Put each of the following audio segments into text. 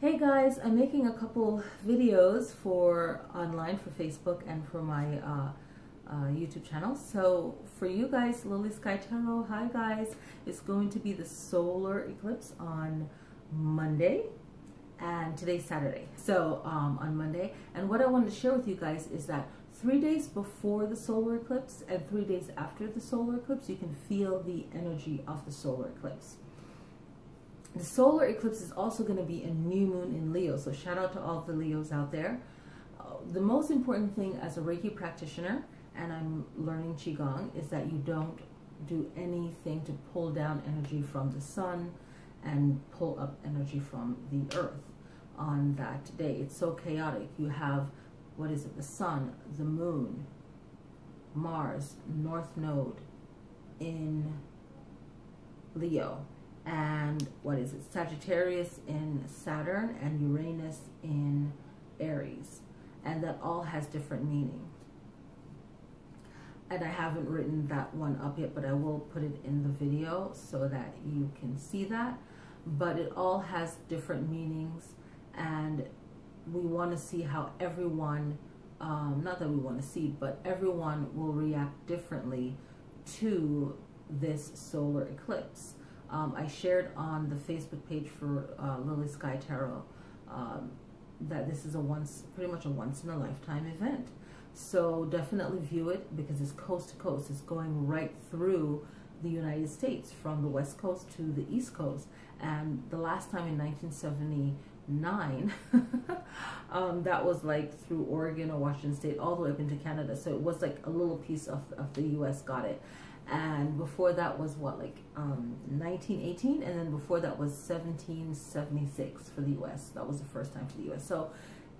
Hey guys, I'm making a couple videos for online for Facebook and for my uh, uh, YouTube channel. So for you guys, Lilly Sky Tarot, hi guys, it's going to be the solar eclipse on Monday and today's Saturday. So um, on Monday, and what I wanted to share with you guys is that three days before the solar eclipse and three days after the solar eclipse, you can feel the energy of the solar eclipse. The solar eclipse is also going to be a new moon in Leo, so shout out to all the Leos out there. Uh, the most important thing as a Reiki practitioner, and I'm learning Qigong, is that you don't do anything to pull down energy from the sun and pull up energy from the earth on that day. It's so chaotic. You have, what is it, the sun, the moon, Mars, North Node in Leo and what is it? Sagittarius in Saturn and Uranus in Aries. And that all has different meaning. And I haven't written that one up yet but I will put it in the video so that you can see that. But it all has different meanings and we want to see how everyone um, not that we want to see but everyone will react differently to this solar eclipse um, I shared on the Facebook page for uh, Lilly Sky Tarot um, that this is a once, pretty much a once in a lifetime event. So definitely view it because it's coast to coast. It's going right through the United States from the West Coast to the East Coast. And the last time in 1979, um, that was like through Oregon or Washington State all the way up into Canada. So it was like a little piece of, of the U.S. got it and before that was what like um, 1918 and then before that was 1776 for the US that was the first time for the US so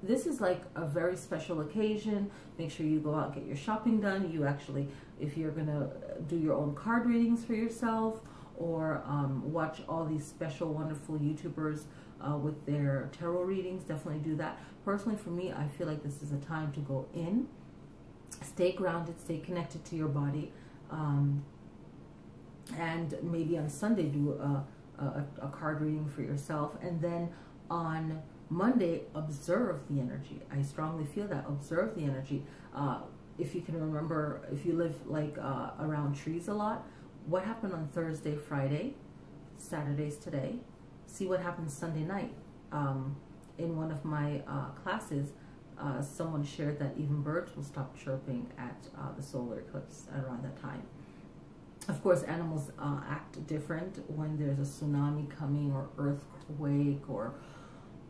this is like a very special occasion. Make sure you go out get your shopping done. You actually if you're gonna do your own card readings for yourself or um, watch all these special wonderful YouTubers uh, with their tarot readings definitely do that. Personally for me I feel like this is a time to go in stay grounded stay connected to your body um, and maybe on Sunday do a, a, a card reading for yourself. And then on Monday, observe the energy. I strongly feel that. Observe the energy. Uh, if you can remember, if you live like uh, around trees a lot, what happened on Thursday, Friday, Saturdays today? See what happens Sunday night. Um, in one of my uh, classes, uh, someone shared that even birds will stop chirping at uh, the solar eclipse around that time. Of course, animals uh, act different when there's a tsunami coming or earthquake or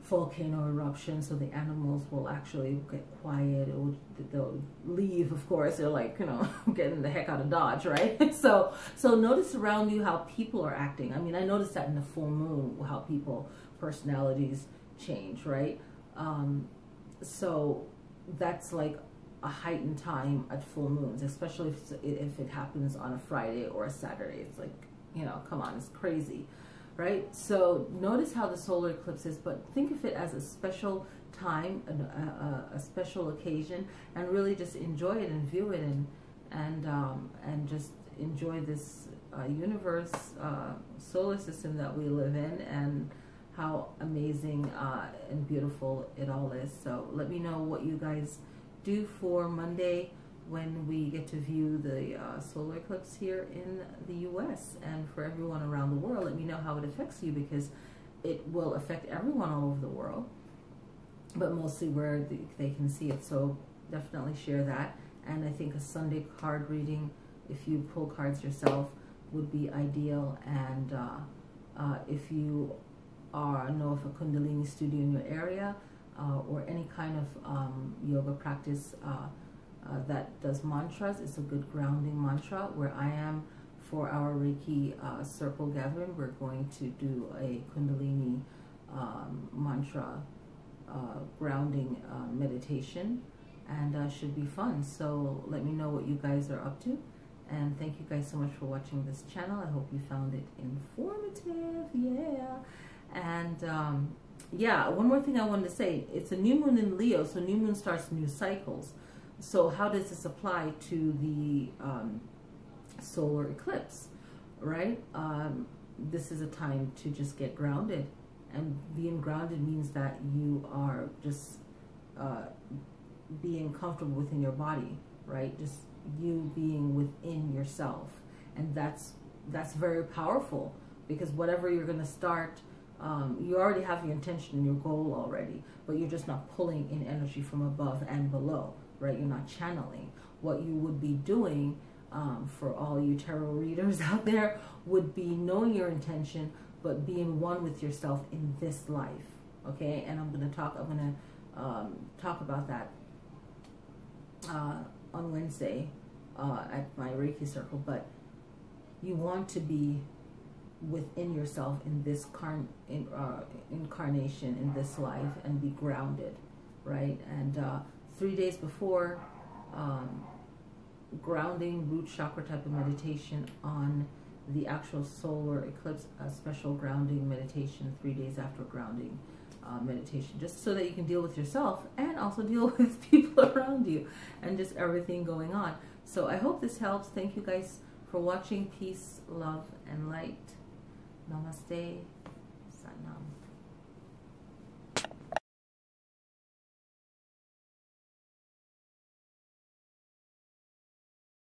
volcano eruption. So the animals will actually get quiet. Will, they'll leave, of course. They're like, you know, getting the heck out of Dodge, right? so, so notice around you how people are acting. I mean, I noticed that in the full moon, how people personalities change, right? Um, so that's like a heightened time at full moons, especially if, if it happens on a Friday or a Saturday. It's like, you know, come on, it's crazy, right? So notice how the solar eclipse is, but think of it as a special time, a, a, a special occasion, and really just enjoy it and view it and and um, and just enjoy this uh, universe, uh, solar system that we live in, and how amazing uh, and beautiful it all is. So let me know what you guys do for Monday when we get to view the uh, solar eclipse here in the U.S. and for everyone around the world. Let me know how it affects you because it will affect everyone all over the world, but mostly where the, they can see it. So definitely share that. And I think a Sunday card reading, if you pull cards yourself, would be ideal. And uh, uh, if you or know of a Kundalini studio in your area uh, or any kind of um, yoga practice uh, uh, that does mantras. It's a good grounding mantra. Where I am for our Reiki uh, circle gathering, we're going to do a Kundalini um, mantra uh, grounding uh, meditation and should be fun. So let me know what you guys are up to. And thank you guys so much for watching this channel. I hope you found it informative. Yeah. And um, yeah, one more thing I wanted to say. It's a new moon in Leo, so new moon starts new cycles. So how does this apply to the um, solar eclipse, right? Um, this is a time to just get grounded And being grounded means that you are just uh, being comfortable within your body, right? Just you being within yourself, and that's that's very powerful because whatever you're going to start, um, you already have your intention and your goal already, but you're just not pulling in energy from above and below, right? You're not channeling. What you would be doing um, for all you tarot readers out there would be knowing your intention, but being one with yourself in this life. Okay, and I'm going to talk. I'm to um, talk about that uh, on Wednesday uh, at my Reiki circle. But you want to be within yourself in this carn in, uh, incarnation in this life and be grounded, right? And uh, three days before. Um, grounding root chakra type of meditation on the actual solar eclipse, a special grounding meditation three days after grounding uh, meditation, just so that you can deal with yourself and also deal with people around you and just everything going on. So I hope this helps. Thank you guys for watching. Peace, love, and light. Namaste. Sanam.